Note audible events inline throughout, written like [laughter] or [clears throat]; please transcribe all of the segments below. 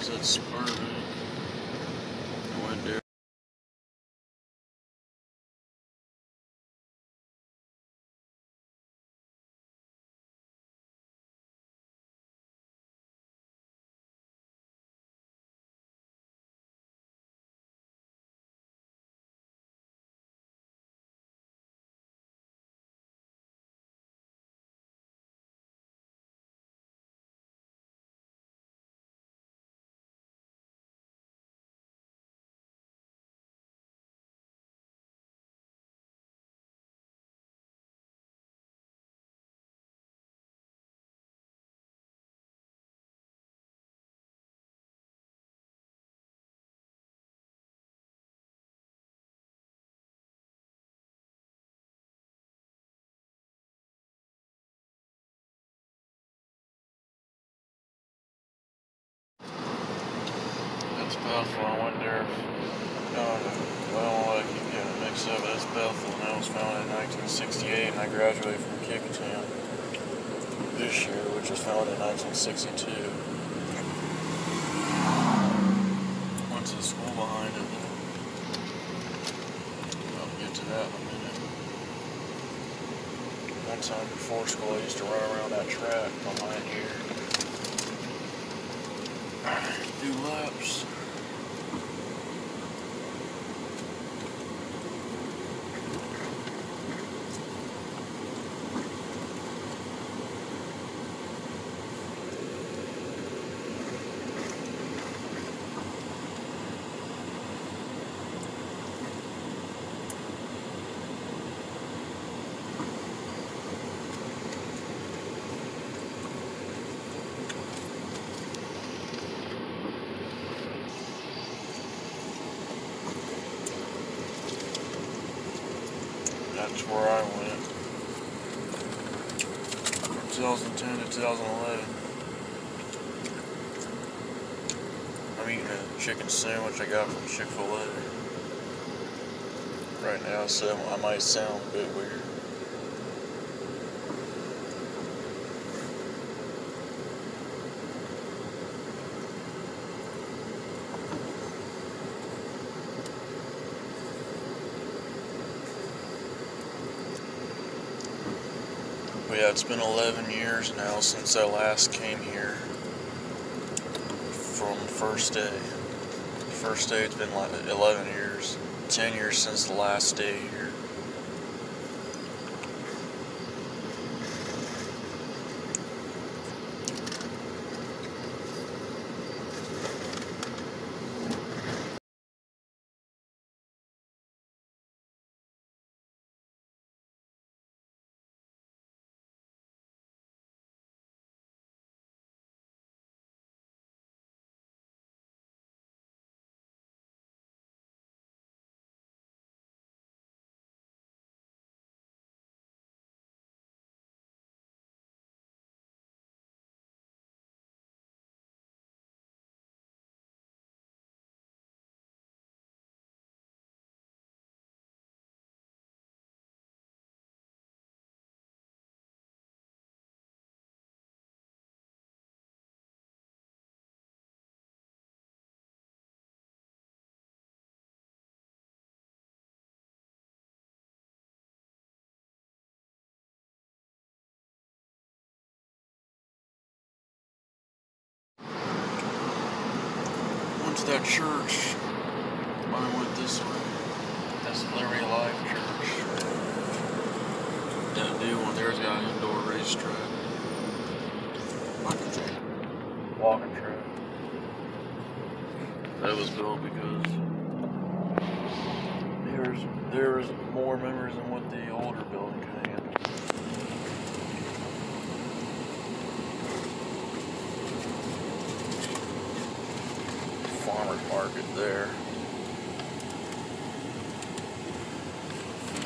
Okay guys, that's Spartan. I Bethel. I there. No, no, well, I keep getting it mixed up. That's Bethel, and that was founded in 1968, and I graduated from Kickingham this year, which was founded in 1962. Went to the school behind it. I'll get to that in a minute. One time before school, I used to run around that track behind here. [clears throat] Do laps. That's where I went. From 2010 to 2011. I'm eating a chicken sandwich I got from Chick-fil-A. Right now, so I might sound a bit weird. But yeah, it's been 11 years now since I last came here from first day. First day it's been like 11 years. 10 years since the last day here. To that church. I went this way. That's Liberty Life Church. That new one there's got an indoor racetrack. Walking track. Walking track. That was built because there's there was more members than what the older building could handle. Farmer's market there.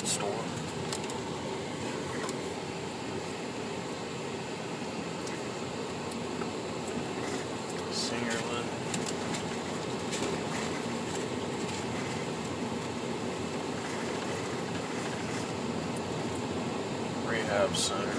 Store. Living. Rehab center.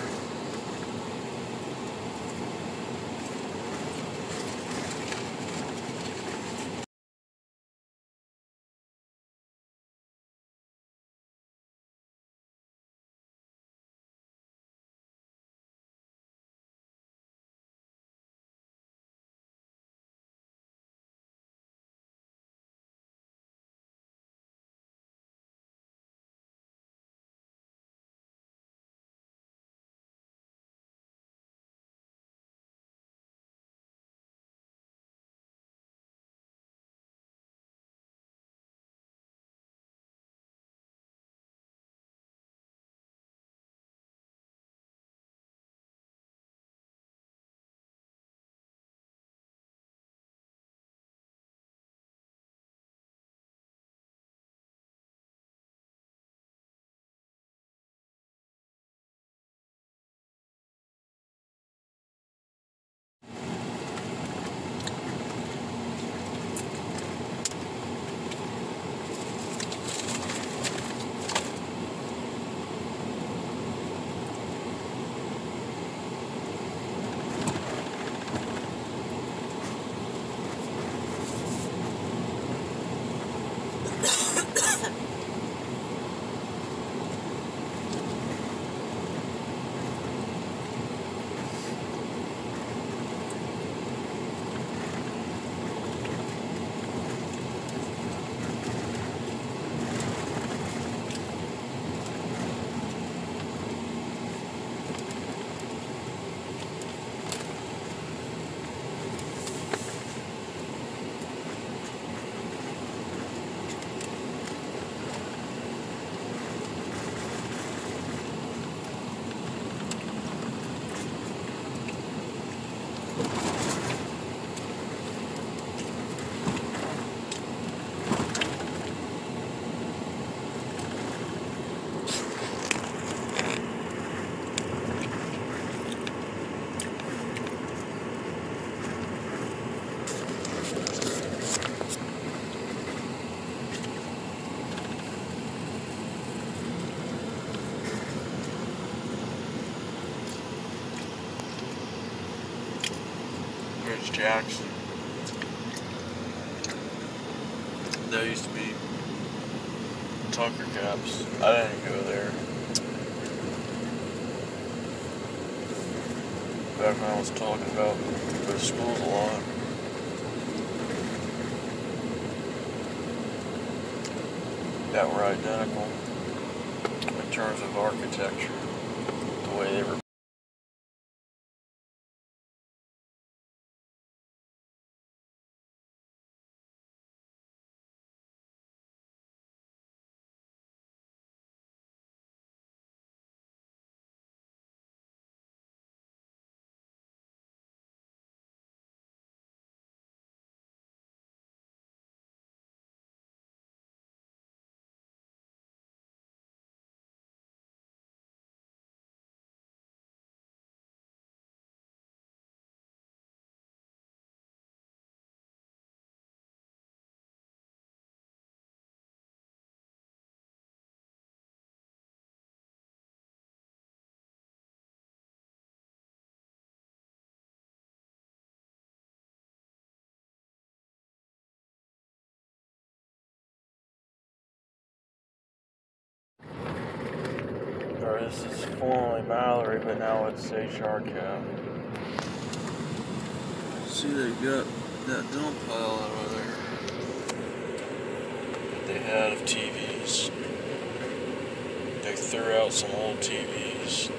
Jackson. There used to be Tucker Caps. I didn't go there. Back when I was talking about the schools a lot. That were identical in terms of architecture, the way they were this is formerly Mallory, but now it's HR Cap. See, they got that dump pile over there. that They had of TVs. They threw out some old TVs.